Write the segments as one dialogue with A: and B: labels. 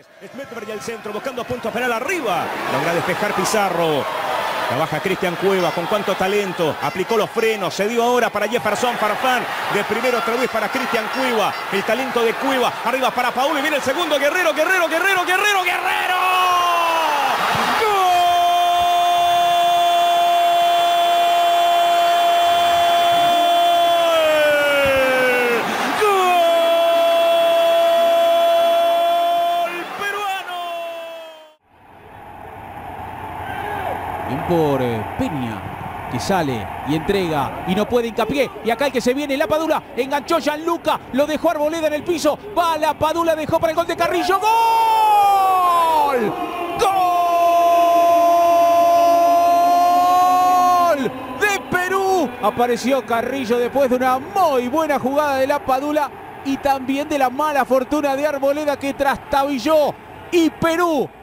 A: Smetberg y el centro, buscando punto penal arriba. Logra despejar Pizarro. Trabaja Cristian Cueva con cuánto talento. Aplicó los frenos. Se dio ahora para Jefferson Farfán. De primero otra vez para Cristian Cueva. El talento de Cueva. Arriba para Paul. Y viene el segundo. Guerrero, Guerrero,
B: por eh, Peña que sale y entrega y no puede hincapié. Y acá el que se viene, la Padula, enganchó Gianluca, lo dejó Arboleda en el piso, va la Padula, dejó para el gol de Carrillo, ¡Gol! ¡Gol! De Perú. Apareció Carrillo después de una muy buena jugada de la Padula y también de la mala fortuna de Arboleda que trastabilló. Y Perú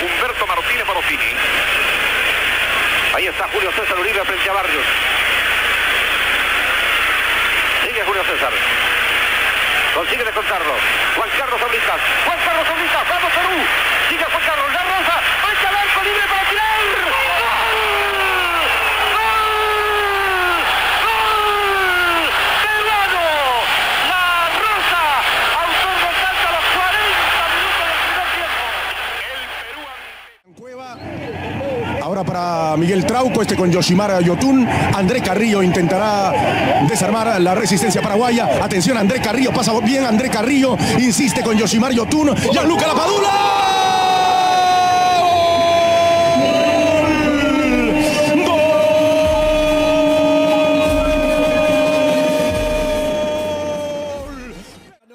C: Humberto Martínez Borosini. Ahí está Julio César Uribe frente a Barrios. Sigue Julio César. Consigue descontarlo. Juan Carlos Oblitas. Juan Carlos Oblitas. Vamos Perú. Sigue Juan Carlos. La Rosa. Va a arco libre para tirar.
D: Ahora para Miguel Trauco, este con Yoshimara Yotun. André Carrillo intentará desarmar la resistencia paraguaya. Atención, André Carrillo pasa bien. André Carrillo insiste con Yoshimar Yotun. Gianluca Lapadula.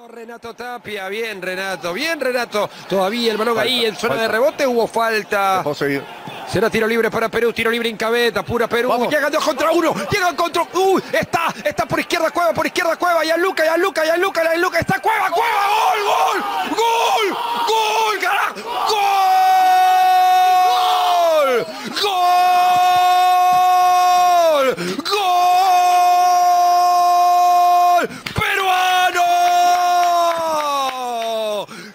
E: Renato Tapia, bien Renato, bien Renato. Todavía el balón ahí en zona de rebote, hubo falta. Será tiro libre para Perú, tiro libre en cabeza, pura Perú. Llegan dos contra uno, llegan contra. ¡Uy! Está, está por izquierda Cueva, por izquierda Cueva, ya Luca, ya Luca, ya Luca, ya Luca, está Cueva, Cueva, gol, gol, gol, gol, carajo, gol, gol, gol, peruano,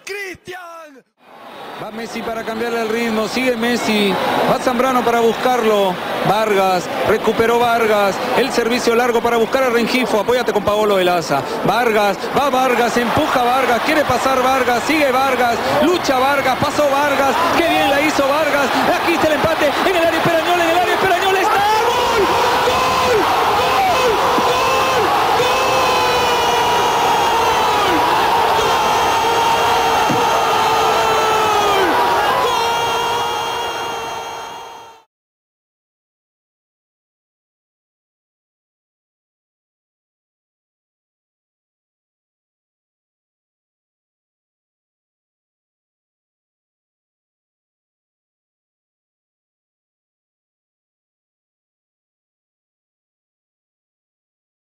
E: Cristian.
F: Va Messi para cambiarle el ritmo, sigue Messi, va Zambrano para buscarlo, Vargas, recuperó Vargas, el servicio largo para buscar a Rengifo, apóyate con Paolo Velaza, Vargas, va Vargas, empuja Vargas, quiere pasar Vargas, sigue Vargas, lucha Vargas, pasó Vargas, qué bien la hizo Vargas, aquí está el empate en el área